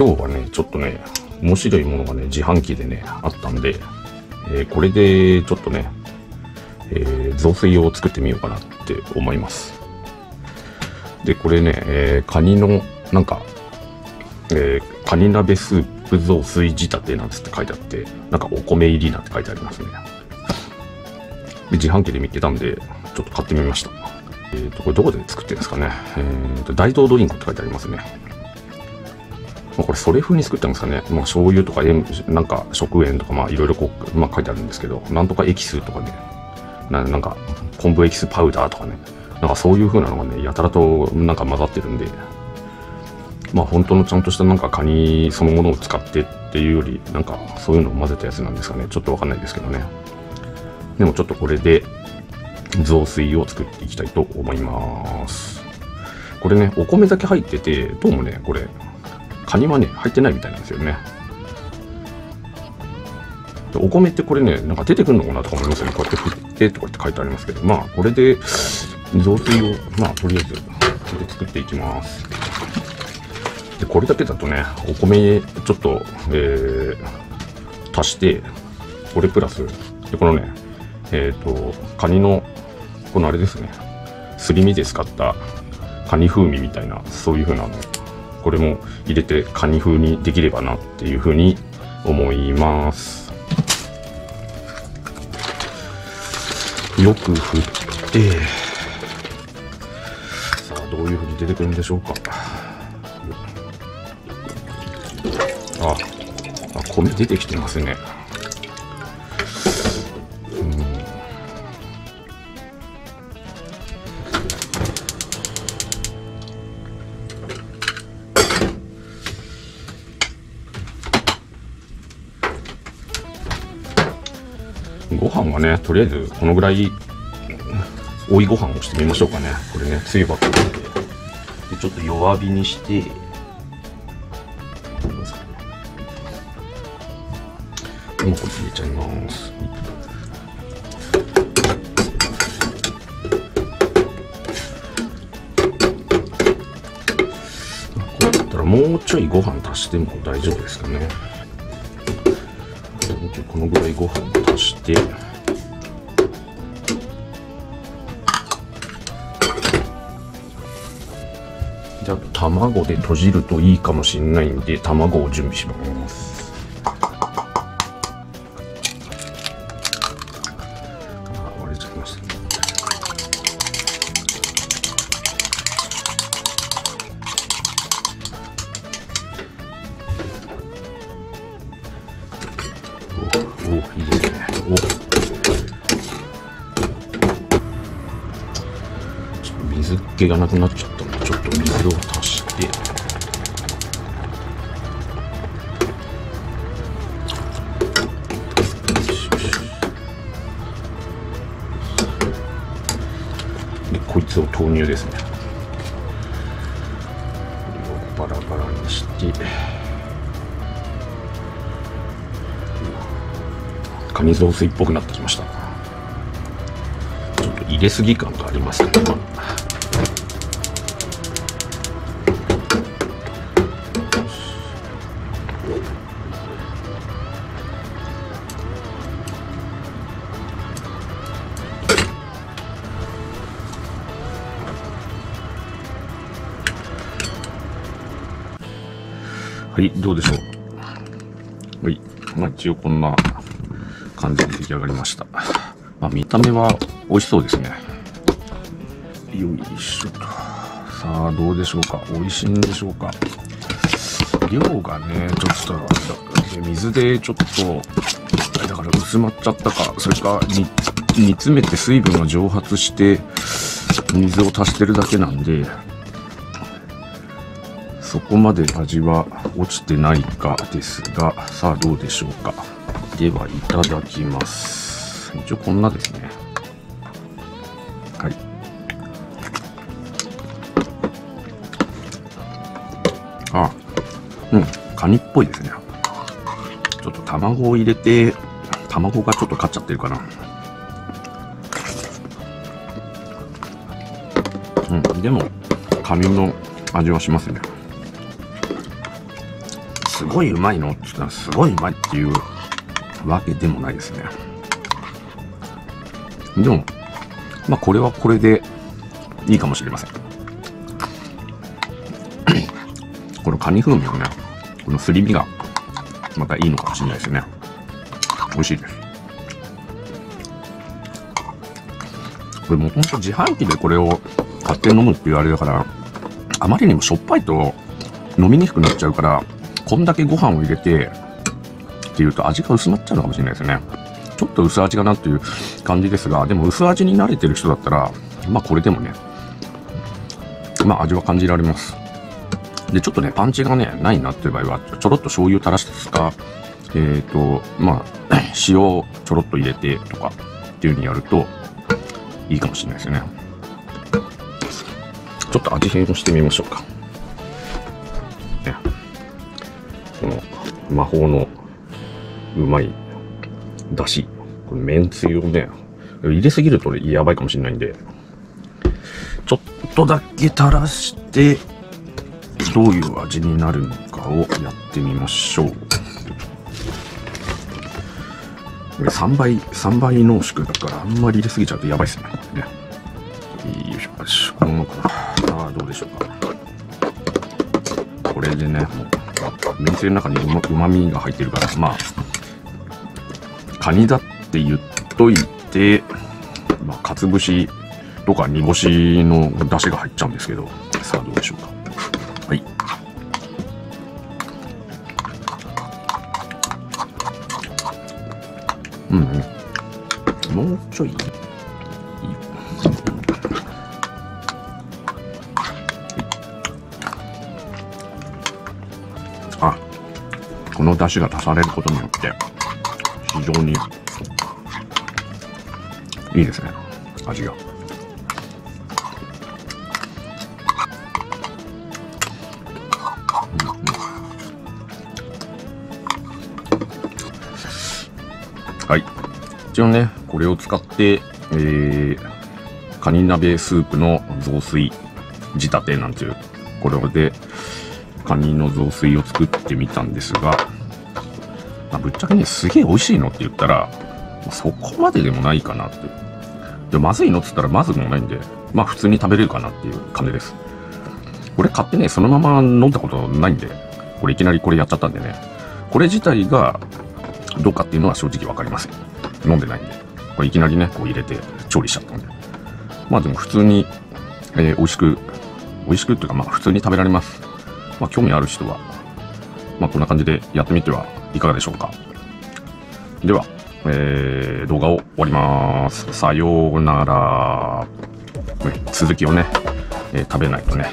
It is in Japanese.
今日はね、ちょっとね、面白いものがね、自販機でね、あったんで、えー、これでちょっとね、えー、雑炊を作ってみようかなって思います。で、これね、えー、カニの、なんか、えー、カニ鍋スープ雑炊仕立てなんつって書いてあって、なんかお米入りなんて書いてありますね。で、自販機で見てたんで、ちょっと買ってみました。えっ、ー、と、これどこで作ってるんですかね。えっ、ー、と、大東ドリンクって書いてありますね。まあ、これそれ風に作ったんですかね。まあ、醤油とか塩、なんか食塩とか、まあ、いろいろこう、まあ、書いてあるんですけど、なんとかエキスとかね、ななんか、昆布エキスパウダーとかね、なんかそういう風なのがね、やたらとなんか混ざってるんで、まあ本当のちゃんとしたなんかカニそのものを使ってっていうより、なんかそういうのを混ぜたやつなんですかね。ちょっとわかんないですけどね。でもちょっとこれで雑炊を作っていきたいと思います。これね、お米だけ入ってて、どうもね、これ、カニはね、入ってないみたいなんですよね。お米ってこれね、なんか出てくるのかなとか思いますよね。こうやって振ってとかって書いてありますけど、まあ、これで雑炊を、まあ、とりあえず、これで作っていきます。で、これだけだとね、お米ちょっと、えー、足して、これプラス、で、このね、えっ、ー、と、カニの、このあれですね、すり身で使ったカニ風味みたいな、そういう風なの、これも入れてカニ風にできればなっていうふうに思います。よく振って、さあ、どういうふうに出てくるんでしょうか。あ、あ米出てきてますね。ご飯はね、とりあえずこのぐらい、追いご飯をしてみましょうかね。これね、つゆばっかりで。で、ちょっと弱火にして、もうこれ入れちゃいます。こうだったらもうちょいご飯足しても大丈夫ですかね。このぐらいご飯そして。であ卵で閉じるといいかもしれないんで卵を準備します。水気がなくなっちゃったんでちょっと水を足して。でこいつを投入ですね。これをバラバラにして。カニ雑炊っぽくなってきました。入れすぎ感がありますね、まあはい、どうでしょう。はい。まあ一応こんな感じに出来上がりました。まあ、見た目は美味しそうですね。よいしょと。さあ、どうでしょうか。美味しいんでしょうか。量がね、ちょっと、水でちょっと、だから薄まっちゃったか、それか煮、煮詰めて水分を蒸発して、水を足してるだけなんで、そこまで味は落ちてないかですが、さあどうでしょうか。ではいただきます。一応こんなですね。はい。あ、うん、カニっぽいですね。ちょっと卵を入れて、卵がちょっと勝っちゃってるかな。うん、でも、カニの味はしますね。すごいうまいのって言ったらすごいうまいっていうわけでもないですね。でも、まあこれはこれでいいかもしれません。このカニ風味のね、このすり身がまたいいのかもしれないですね。美味しいです。これもともと自販機でこれを買って飲むって言われるから、あまりにもしょっぱいと飲みにくくなっちゃうから、こんだけご飯を入れて、っていうと味が薄まっちゃうのかもしれないですね。ちょっと薄味かなっていう感じですが、でも薄味に慣れてる人だったら、まあこれでもね、まあ味は感じられます。で、ちょっとね、パンチがね、ないなっていう場合は、ちょろっと醤油垂らした、えっ、ー、と、まあ、塩をちょろっと入れてとかっていう風にやるといいかもしれないですね。ちょっと味変をしてみましょうか。ね、この魔法のうまいだし、これめんつゆをね、入れすぎるとやばいかもしれないんで、ちょっとだけ垂らして、どういう味になるのかをやってみましょう。これ3倍、3倍濃縮だからあんまり入れすぎちゃうとやばいっすね。よいしょ、しこのままさあ、どうでしょうか。これでね、もう、めんつゆの中にうまみが入ってるから、まあ、カニだって言っといて、まあ、かつ節とか煮干しの出汁が入っちゃうんですけど、さあどうでしょうか。はい。うん、うん。もうちょいあ、この出汁が足されることによって、非常にいいですね味が。はい。一応ね、これを使って、えー、カニ鍋スープの雑炊仕立てなんていう、これで、カニの雑炊を作ってみたんですが、まあ、ぶっちゃけね、すげえ美味しいのって言ったら、そこまででもないかなって。で、まずいのって言ったらまずくもないんで、まあ普通に食べれるかなっていう感じです。これ買ってね、そのまま飲んだことないんで、これいきなりこれやっちゃったんでね、これ自体がどうかっていうのは正直わかりません。飲んでないんで。これいきなりね、こう入れて調理しちゃったんで。まあでも普通に、えー、美味しく、美味しくっていうかまあ普通に食べられます。まあ興味ある人は、まあこんな感じでやってみてはいかがでしょうか？では、えー、動画を終わります。さようなら。続きをね、えー、食べないとね。